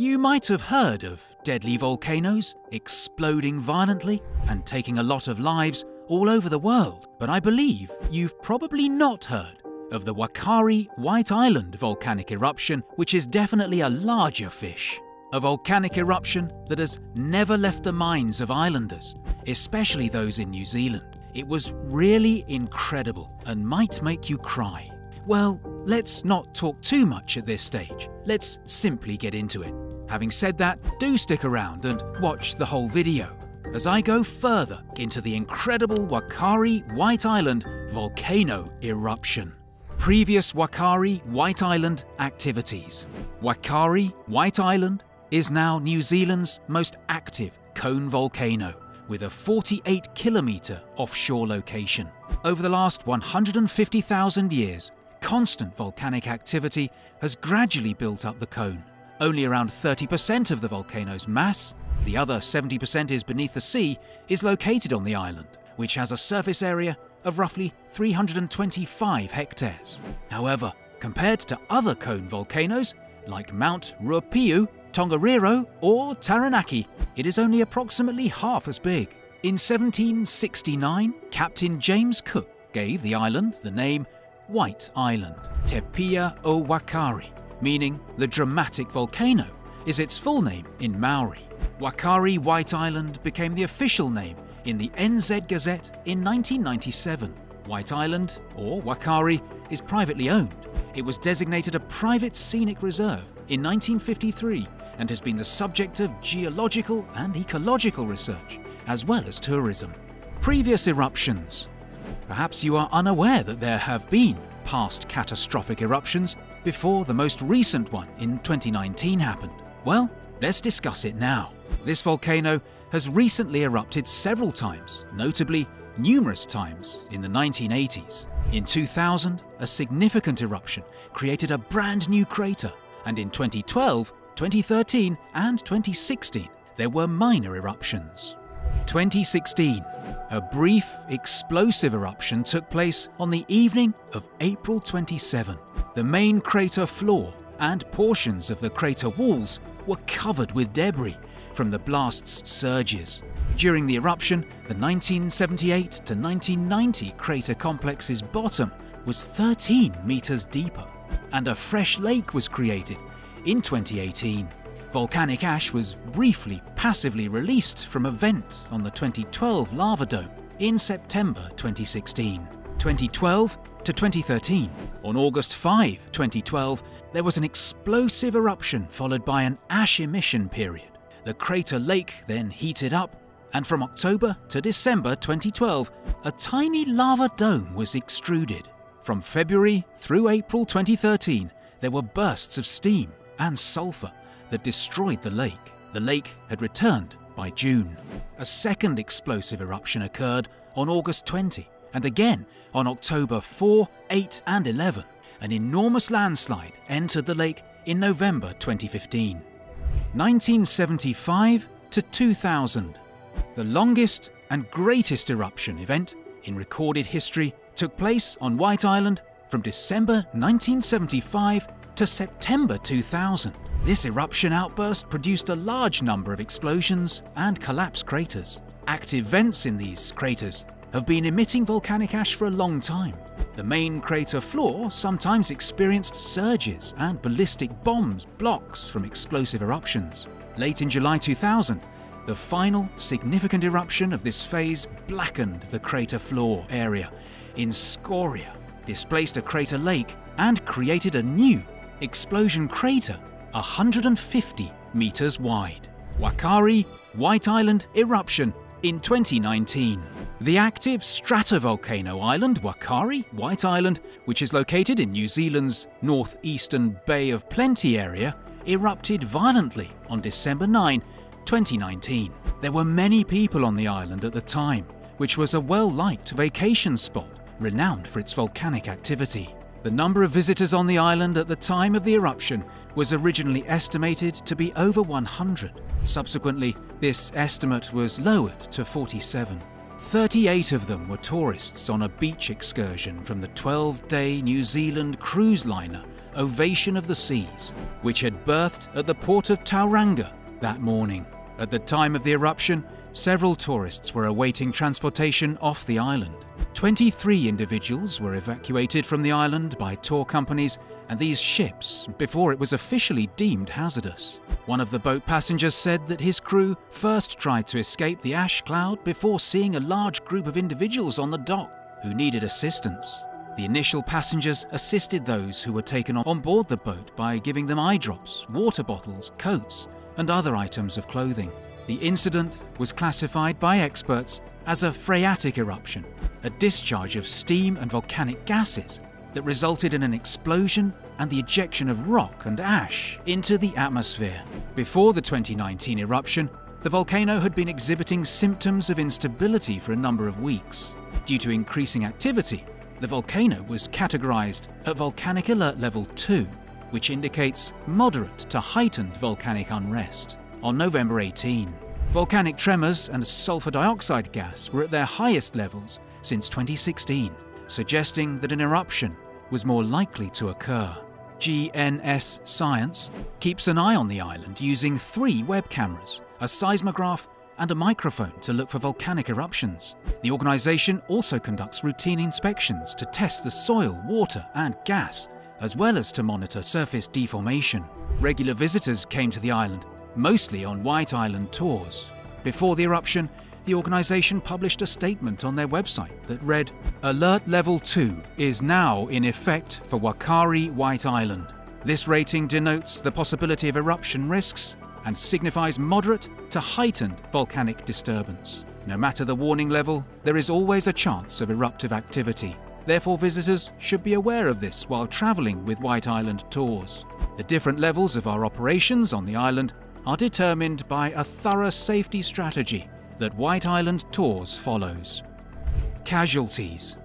You might have heard of deadly volcanoes exploding violently and taking a lot of lives all over the world, but I believe you've probably not heard of the Whakaari White Island volcanic eruption, which is definitely a larger fish. A volcanic eruption that has never left the minds of islanders, especially those in New Zealand. It was really incredible and might make you cry. Well, let's not talk too much at this stage. Let's simply get into it. Having said that, do stick around and watch the whole video as I go further into the incredible Whakaari White Island volcano eruption. Previous Whakaari White Island activities. Whakaari White Island is now New Zealand's most active cone volcano with a 48 kilometre offshore location. Over the last 150,000 years, constant volcanic activity has gradually built up the cone. Only around 30% of the volcano's mass, the other 70% is beneath the sea, is located on the island, which has a surface area of roughly 325 hectares. However, compared to other cone volcanoes, like Mount Ruapehu, Tongariro, or Taranaki, it is only approximately half as big. In 1769, Captain James Cook gave the island the name White Island, Te Puia o Whakaari, meaning the dramatic volcano, is its full name in Maori. Whakaari White Island became the official name in the NZ Gazette in 1997. White Island, or Whakaari, is privately owned. It was designated a private scenic reserve in 1953 and has been the subject of geological and ecological research, as well as tourism. Previous eruptions. Perhaps you are unaware that there have been past catastrophic eruptions before the most recent one in 2019 happened. Well, let's discuss it now. This volcano has recently erupted several times, notably numerous times in the 1980s. In 2000, a significant eruption created a brand new crater, and in 2012, 2013, and 2016, there were minor eruptions. 2016, a brief explosive eruption took place on the evening of April 27. The main crater floor and portions of the crater walls were covered with debris from the blast's surges. During the eruption, the 1978 to 1990 crater complex's bottom was 13 meters deeper, and a fresh lake was created in 2018. Volcanic ash was briefly passively released from a vent on the 2012 lava dome in September 2016. 2012 to 2013. On August 5, 2012, there was an explosive eruption followed by an ash emission period. The crater lake then heated up, and from October to December 2012, a tiny lava dome was extruded. From February through April 2013, there were bursts of steam and sulfur that destroyed the lake. The lake had returned by June. A second explosive eruption occurred on August 20, and again on October 4, 8, and 11. An enormous landslide entered the lake in November 2015. 1975 to 2000. The longest and greatest eruption event in recorded history took place on White Island from December 1975 to September 2000. This eruption outburst produced a large number of explosions and collapsed craters. Active vents in these craters have been emitting volcanic ash for a long time. The main crater floor sometimes experienced surges and ballistic bombs blocks from explosive eruptions. Late in July 2000, the final significant eruption of this phase blackened the crater floor area in scoria, displaced a crater lake, and created a new explosion crater 150 meters wide. Whakaari White Island eruption in 2019. The active stratovolcano island Whakaari White Island, which is located in New Zealand's northeastern Bay of Plenty area, erupted violently on December 9, 2019. There were many people on the island at the time, which was a well-liked vacation spot renowned for its volcanic activity. The number of visitors on the island at the time of the eruption was originally estimated to be over 100. Subsequently, this estimate was lowered to 47. 38 of them were tourists on a beach excursion from the 12 day New Zealand cruise liner Ovation of the Seas, which had berthed at the port of Tauranga that morning. At the time of the eruption, several tourists were awaiting transportation off the island. 23 individuals were evacuated from the island by tour companies and these ships before it was officially deemed hazardous. One of the boat passengers said that his crew first tried to escape the ash cloud before seeing a large group of individuals on the dock who needed assistance. The initial passengers assisted those who were taken on board the boat by giving them eye drops, water bottles, coats, and other items of clothing. The incident was classified by experts as a phreatic eruption, a discharge of steam and volcanic gases that resulted in an explosion and the ejection of rock and ash into the atmosphere. Before the 2019 eruption, the volcano had been exhibiting symptoms of instability for a number of weeks. Due to increasing activity, the volcano was categorized at volcanic alert level 2, which indicates moderate to heightened volcanic unrest. On November 18, volcanic tremors and sulfur dioxide gas were at their highest levels since 2016 suggesting that an eruption was more likely to occur. GNS Science keeps an eye on the island using three web cameras, a seismograph, and a microphone to look for volcanic eruptions. The organisation also conducts routine inspections to test the soil, water, and gas, as well as to monitor surface deformation. Regular visitors came to the island, mostly on White Island tours. Before the eruption, the organisation published a statement on their website that read Alert Level 2 is now in effect for Whakaari White Island. This rating denotes the possibility of eruption risks and signifies moderate to heightened volcanic disturbance. No matter the warning level, there is always a chance of eruptive activity. Therefore, visitors should be aware of this while travelling with White Island tours. The different levels of our operations on the island are determined by a thorough safety strategy that White Island tours follows. Casualties.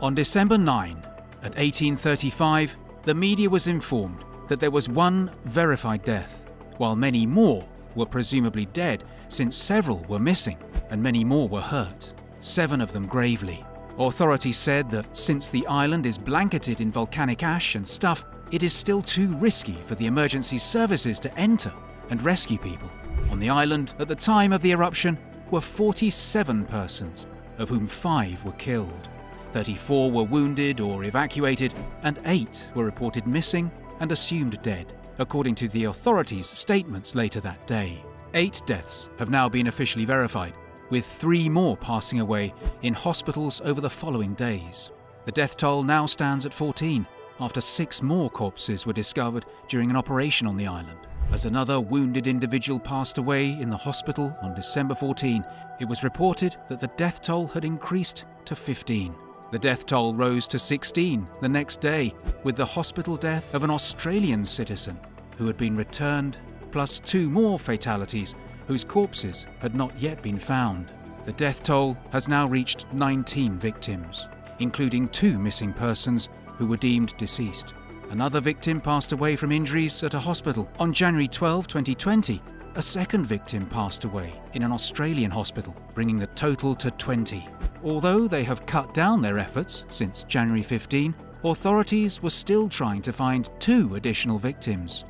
On December 9, at 1835, the media was informed that there was one verified death, while many more were presumably dead since several were missing and many more were hurt, seven of them gravely. Authorities said that since the island is blanketed in volcanic ash and stuff, it is still too risky for the emergency services to enter and rescue people. On the island, at the time of the eruption, were 47 persons, of whom five were killed. 34 were wounded or evacuated, and eight were reported missing and assumed dead, according to the authorities' statements later that day. Eight deaths have now been officially verified, with three more passing away in hospitals over the following days. The death toll now stands at 14, after six more corpses were discovered during an operation on the island. As another wounded individual passed away in the hospital on December 14, it was reported that the death toll had increased to 15. The death toll rose to 16 the next day, with the hospital death of an Australian citizen who had been returned, plus two more fatalities whose corpses had not yet been found. The death toll has now reached 19 victims, including two missing persons who were deemed deceased. Another victim passed away from injuries at a hospital. On January 12, 2020, a second victim passed away in an Australian hospital, bringing the total to 20. Although they have cut down their efforts since January 15, authorities were still trying to find two additional victims.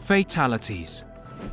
Fatalities.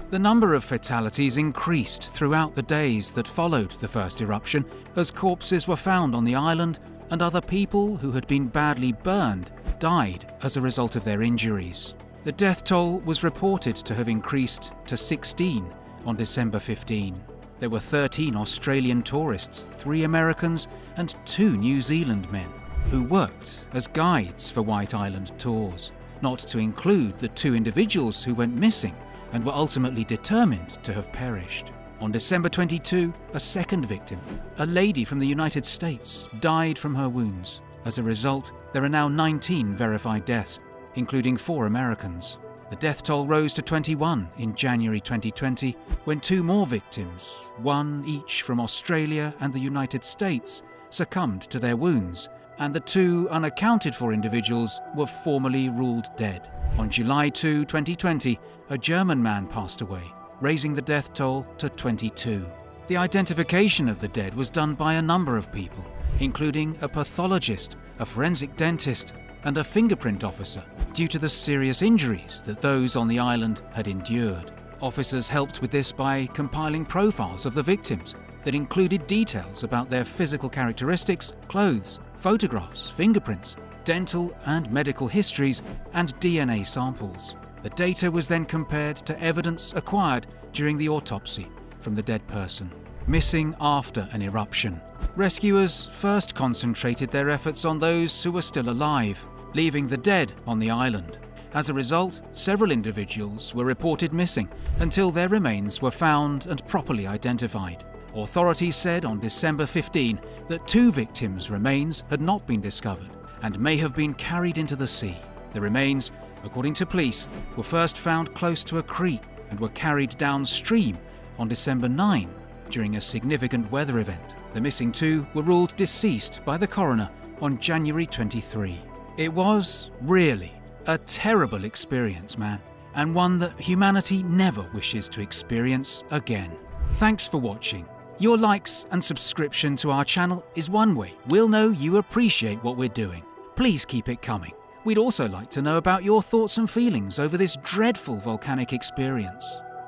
The number of fatalities increased throughout the days that followed the first eruption as corpses were found on the island and other people who had been badly burned died as a result of their injuries. The death toll was reported to have increased to 16 on December 15. There were 13 Australian tourists, three Americans, and two New Zealand men who worked as guides for White Island tours, not to include the two individuals who went missing and were ultimately determined to have perished. On December 22, a second victim, a lady from the United States, died from her wounds. As a result, there are now 19 verified deaths, including four Americans. The death toll rose to 21 in January 2020 when two more victims, one each from Australia and the United States, succumbed to their wounds, and the two unaccounted for individuals were formally ruled dead. On July 2, 2020, a German man passed away, raising the death toll to 22. The identification of the dead was done by a number of people, including a pathologist, a forensic dentist, and a fingerprint officer due to the serious injuries that those on the island had endured. Officers helped with this by compiling profiles of the victims that included details about their physical characteristics, clothes, photographs, fingerprints, dental and medical histories, and DNA samples. The data was then compared to evidence acquired during the autopsy from the dead person. Missing after an eruption. Rescuers first concentrated their efforts on those who were still alive, leaving the dead on the island. As a result, several individuals were reported missing until their remains were found and properly identified. Authorities said on December 15 that two victims' remains had not been discovered and may have been carried into the sea. The remains, according to police, were first found close to a creek and were carried downstream on December 9 during a significant weather event. The missing two were ruled deceased by the coroner on January 23. It was really a terrible experience, man, and one that humanity never wishes to experience again. Thanks for watching. Your likes and subscription to our channel is one way we'll know you appreciate what we're doing. Please keep it coming. We'd also like to know about your thoughts and feelings over this dreadful volcanic experience.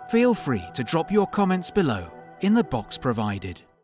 Feel free to drop your comments below in the box provided.